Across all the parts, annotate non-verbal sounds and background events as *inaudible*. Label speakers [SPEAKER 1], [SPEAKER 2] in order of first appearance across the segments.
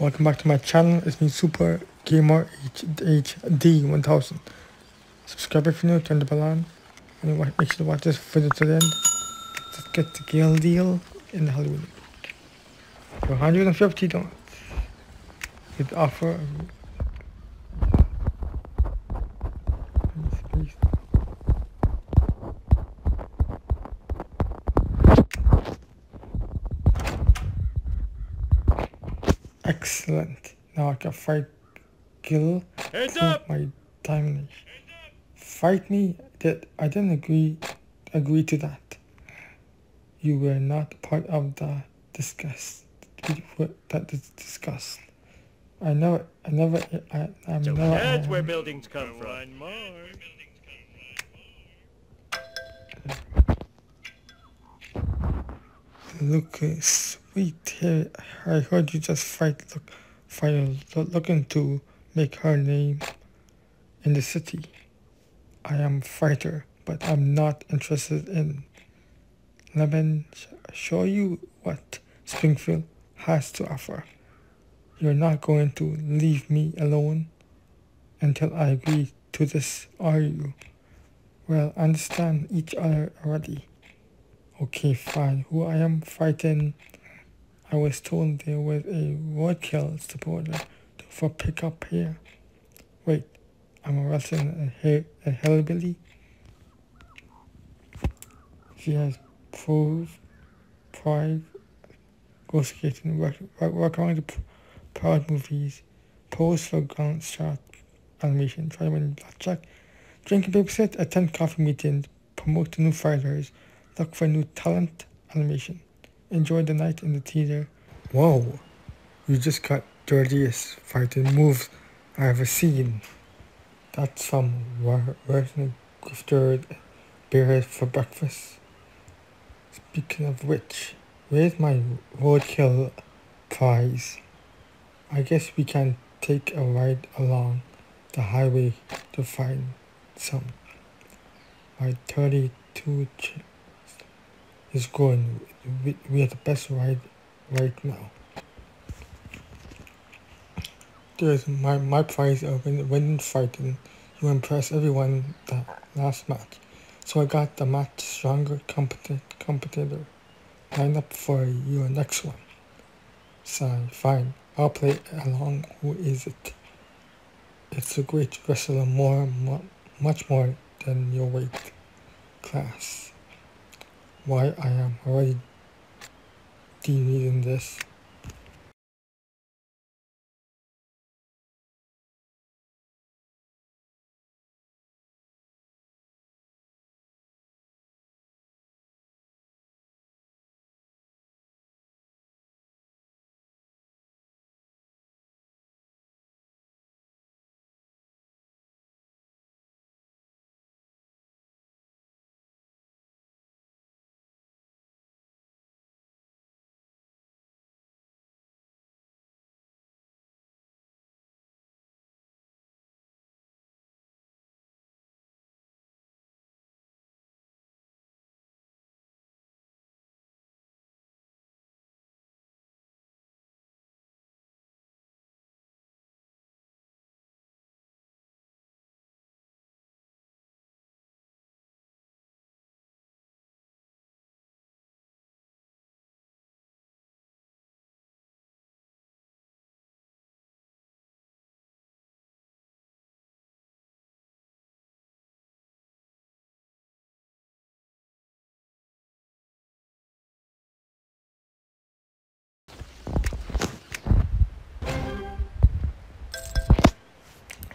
[SPEAKER 1] Welcome back to my channel. It's me, Super Gamer HD 1000. Subscribe if you're new, turn the bell on, and make sure to watch this video to the end. Let's get the Gale deal in the Hollywood. For 150 dollars, with offer. Excellent. Now I can fight Gil
[SPEAKER 2] Hands up!
[SPEAKER 1] my diamond. Fight me? Did I didn't agree agree to that. You were not part of the discuss that is discussed. I never I never I I'm
[SPEAKER 2] So
[SPEAKER 1] never
[SPEAKER 2] that's
[SPEAKER 1] I,
[SPEAKER 2] where buildings come from.
[SPEAKER 1] Look, uh, sweet here. I heard you just fight. Look, lo- looking to make her name in the city. I am fighter, but I'm not interested in. Let me show you what Springfield has to offer. You're not going to leave me alone until I agree to this, are you? Well, understand each other already. Okay, fine. Who I am fighting? I was told there was a roadkill supporter for pickup here. Wait, I'm arresting a, a hillbilly? She has proof, pride, go skating, work, work, work around the proud movies, pose for ground shot, animation, try winning blackjack, drink a babysit, attend coffee meetings, promote new fighters, look for new talent, animation. Enjoy the night in the theater. Whoa, you just got dirtiest fighting moves I ever seen. That's some than grifter beer for breakfast. Speaking of which, where's my roadkill prize? I guess we can take a ride along the highway to find some. My 32 ch- is going. We, we are the best ride right now. There's my, my prize of win, winning fighting. You impress everyone that last match. So I got the match stronger competent competitor. Line up for your next one. So fine. I'll play along. Who is it? It's a great wrestler, more, more much more than your weight class. Why I am already reading this.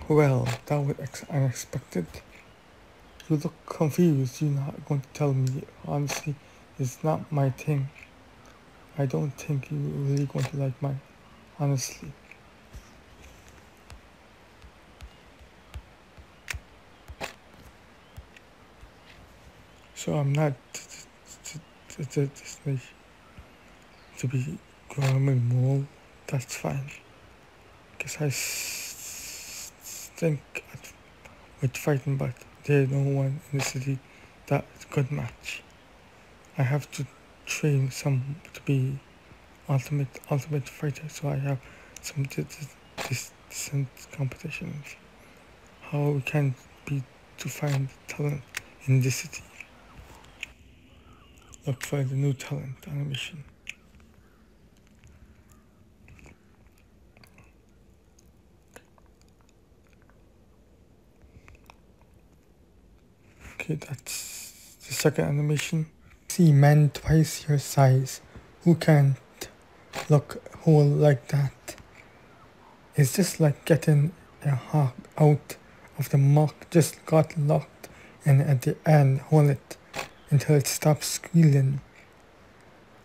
[SPEAKER 1] Well, that was ex- unexpected. You look confused. You're not going to tell me. Honestly, it's not my thing. I don't think you're really going to like mine. Honestly. So I'm not to be grooming more. That's fine. Guess I think with fighting, but there's no one in the city that could match. I have to train some to be ultimate ultimate fighter, so I have some distant competitions. How we can be to find talent in this city. Look for the new talent animation. Okay, that's the second animation. See men twice your size. Who can't look whole like that? It's just like getting a hawk out of the muck. Just got locked and at the end hold it until it stops squealing.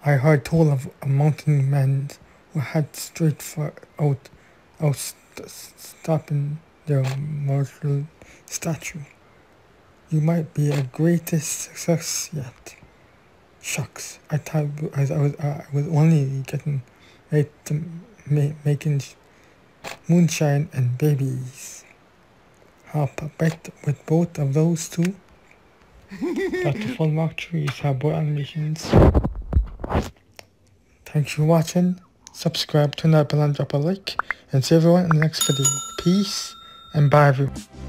[SPEAKER 1] I heard told of a mountain man who had straight for out, out st stopping their mortal statue. You might be a greatest success yet. Shucks, I thought I was, I was, I was only getting ready to ma making moonshine and babies. Hop a bet with both of those two. *laughs* That's the full mark trees have both animations. Thanks for watching. Subscribe, turn that bell and drop a like. And see everyone in the next video. Peace and bye everyone.